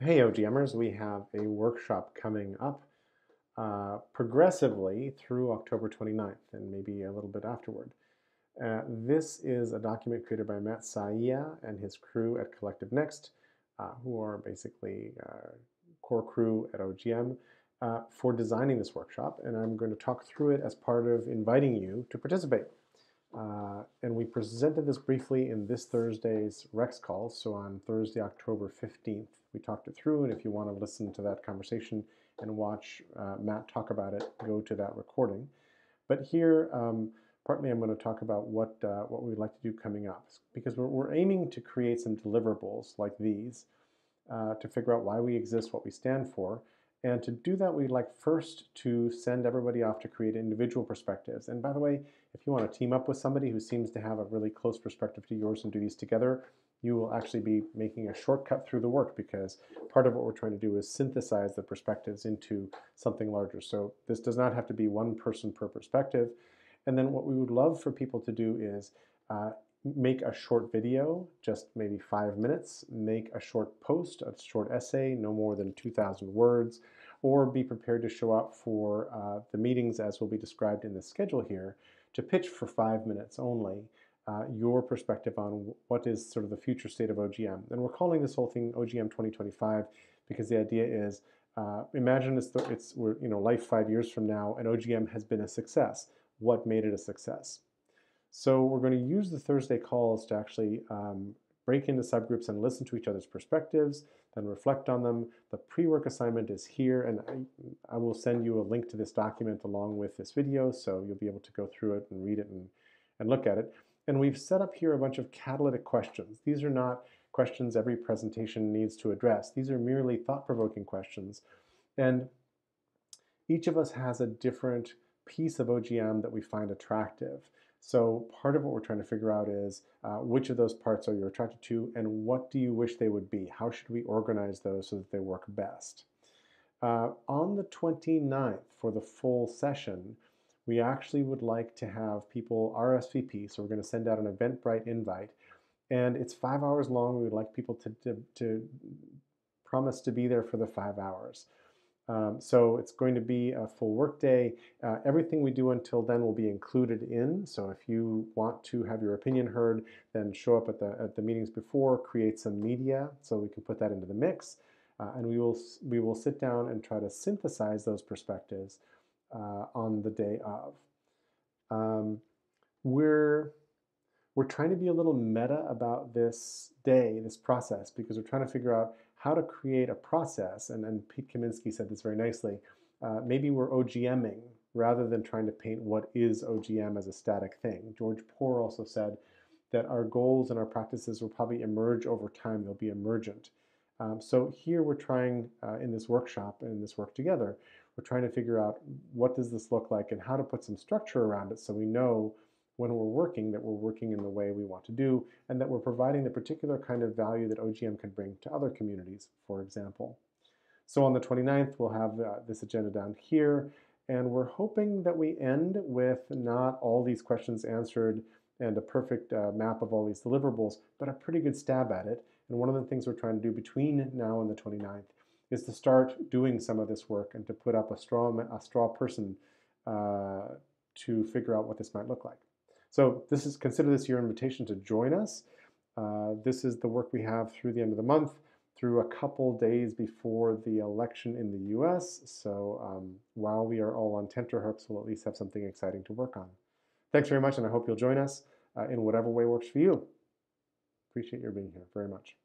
Hey OGMers, we have a workshop coming up uh, progressively through October 29th and maybe a little bit afterward. Uh, this is a document created by Matt Saia and his crew at Collective Next, uh, who are basically uh, core crew at OGM, uh, for designing this workshop. And I'm going to talk through it as part of inviting you to participate. Uh, and we presented this briefly in this Thursday's Rex call, so on Thursday, October 15th. We talked it through, and if you want to listen to that conversation and watch uh, Matt talk about it, go to that recording. But here, um, partly I'm going to talk about what, uh, what we'd like to do coming up, because we're, we're aiming to create some deliverables like these uh, to figure out why we exist, what we stand for, and to do that, we'd like first to send everybody off to create individual perspectives. And by the way, if you want to team up with somebody who seems to have a really close perspective to yours and do these together, you will actually be making a shortcut through the work because part of what we're trying to do is synthesize the perspectives into something larger. So this does not have to be one person per perspective. And then what we would love for people to do is uh, make a short video, just maybe five minutes, make a short post, a short essay, no more than 2,000 words, or be prepared to show up for uh, the meetings as will be described in the schedule here to pitch for five minutes only uh, your perspective on what is sort of the future state of OGM. And we're calling this whole thing OGM 2025 because the idea is uh, imagine it's, the, it's we're, you know, life five years from now and OGM has been a success. What made it a success? So we're going to use the Thursday calls to actually um, break into subgroups and listen to each other's perspectives, then reflect on them. The pre-work assignment is here, and I, I, will send you a link to this document along with this video, so you'll be able to go through it and read it and, and look at it. And we've set up here a bunch of catalytic questions. These are not questions every presentation needs to address. These are merely thought-provoking questions. And each of us has a different piece of OGM that we find attractive. So part of what we're trying to figure out is uh, which of those parts are you attracted to and what do you wish they would be? How should we organize those so that they work best? Uh, on the 29th for the full session, we actually would like to have people RSVP, so we're going to send out an Eventbrite invite, and it's five hours long. We would like people to, to, to promise to be there for the five hours. Um, so it's going to be a full workday. Uh, everything we do until then will be included in. So if you want to have your opinion heard, then show up at the, at the meetings before, create some media so we can put that into the mix. Uh, and we will, we will sit down and try to synthesize those perspectives uh, on the day of. Um, we're, we're trying to be a little meta about this day, this process, because we're trying to figure out how to create a process, and, and Pete Kaminski said this very nicely, uh, maybe we're OGMing rather than trying to paint what is OGM as a static thing. George Pór also said that our goals and our practices will probably emerge over time, they'll be emergent. Um, so here we're trying uh, in this workshop and this work together, we're trying to figure out what does this look like and how to put some structure around it so we know when we're working that we're working in the way we want to do and that we're providing the particular kind of value that OGM can bring to other communities, for example. So on the 29th, we'll have uh, this agenda down here, and we're hoping that we end with not all these questions answered and a perfect uh, map of all these deliverables, but a pretty good stab at it. And one of the things we're trying to do between now and the 29th is to start doing some of this work and to put up a straw, a straw person uh, to figure out what this might look like. So this is consider this your invitation to join us. Uh, this is the work we have through the end of the month, through a couple days before the election in the US. So um, while we are all on tenterhooks, we'll at least have something exciting to work on. Thanks very much, and I hope you'll join us uh, in whatever way works for you. Appreciate your being here very much.